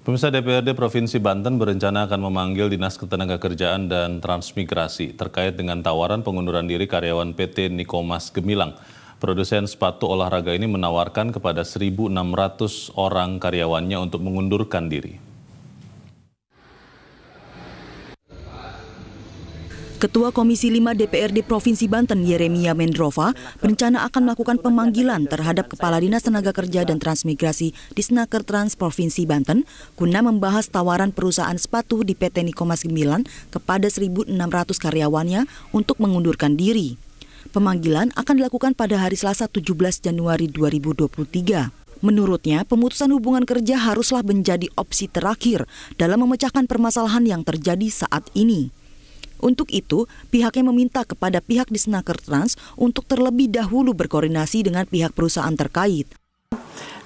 Pemirsa DPRD Provinsi Banten berencana akan memanggil Dinas Ketenagakerjaan dan Transmigrasi terkait dengan tawaran pengunduran diri karyawan PT Nikomas Gemilang. Produsen sepatu olahraga ini menawarkan kepada 1.600 orang karyawannya untuk mengundurkan diri. Ketua Komisi 5 DPRD Provinsi Banten Yeremia Mendrova berencana akan melakukan pemanggilan terhadap Kepala Dinas Tenaga Kerja dan Transmigrasi di Snaker Trans Provinsi Banten guna membahas tawaran perusahaan sepatu di PT Nikomas Gemilan kepada 1.600 karyawannya untuk mengundurkan diri. Pemanggilan akan dilakukan pada hari Selasa 17 Januari 2023. Menurutnya, pemutusan hubungan kerja haruslah menjadi opsi terakhir dalam memecahkan permasalahan yang terjadi saat ini. Untuk itu, pihaknya meminta kepada pihak di Snaker Trans untuk terlebih dahulu berkoordinasi dengan pihak perusahaan terkait.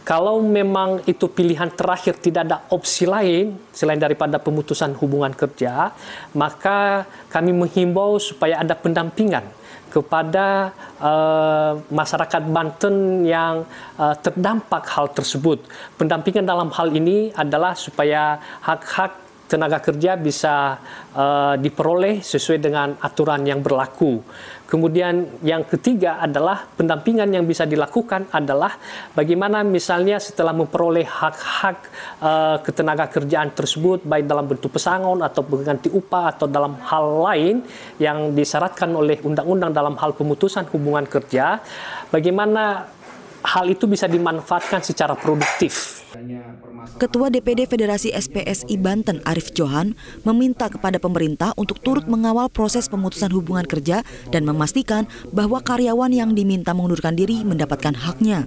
Kalau memang itu pilihan terakhir tidak ada opsi lain selain daripada pemutusan hubungan kerja, maka kami menghimbau supaya ada pendampingan kepada uh, masyarakat Banten yang uh, terdampak hal tersebut. Pendampingan dalam hal ini adalah supaya hak-hak tenaga kerja bisa uh, diperoleh sesuai dengan aturan yang berlaku. Kemudian yang ketiga adalah pendampingan yang bisa dilakukan adalah bagaimana misalnya setelah memperoleh hak-hak uh, ketenaga kerjaan tersebut baik dalam bentuk pesangon atau pengganti upah atau dalam hal lain yang disyaratkan oleh undang-undang dalam hal pemutusan hubungan kerja, bagaimana hal itu bisa dimanfaatkan secara produktif. Ketua DPD Federasi SPSI Banten Arif Johan meminta kepada pemerintah untuk turut mengawal proses pemutusan hubungan kerja dan memastikan bahwa karyawan yang diminta mengundurkan diri mendapatkan haknya.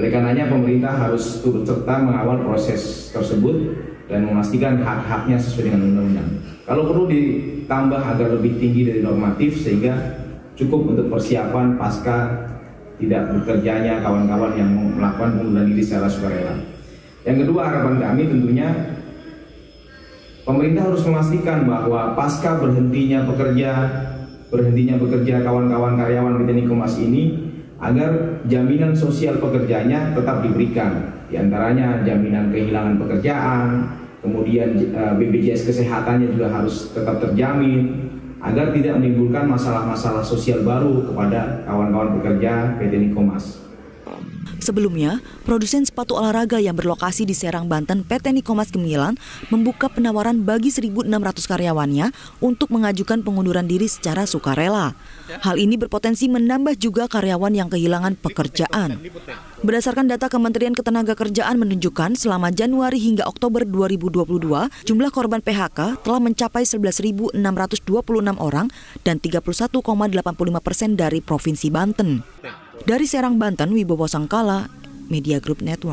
Oleh karenanya pemerintah harus turut serta mengawal proses tersebut dan memastikan hak-haknya sesuai dengan undang-undang. Kalau perlu ditambah agar lebih tinggi dari normatif sehingga cukup untuk persiapan pasca tidak bekerjanya kawan-kawan yang melakukan pengunduran diri secara sukarela. Yang kedua harapan kami tentunya pemerintah harus memastikan bahwa pasca berhentinya pekerja berhentinya bekerja kawan-kawan karyawan PT Nikomas ini agar jaminan sosial pekerjanya tetap diberikan di antaranya jaminan kehilangan pekerjaan kemudian eh, BPJS kesehatannya juga harus tetap terjamin agar tidak menimbulkan masalah-masalah sosial baru kepada kawan-kawan pekerja PT Nikomas. Sebelumnya, produsen sepatu olahraga yang berlokasi di Serang, Banten, PT Nikomas Gemilan, membuka penawaran bagi 1.600 karyawannya untuk mengajukan pengunduran diri secara sukarela. Hal ini berpotensi menambah juga karyawan yang kehilangan pekerjaan. Berdasarkan data Kementerian Ketenagakerjaan menunjukkan selama Januari hingga Oktober 2022, jumlah korban PHK telah mencapai 11.626 orang dan 31,85 persen dari Provinsi Banten. Dari Serang, Banten, Wibowo Sangkala, Media Group Network.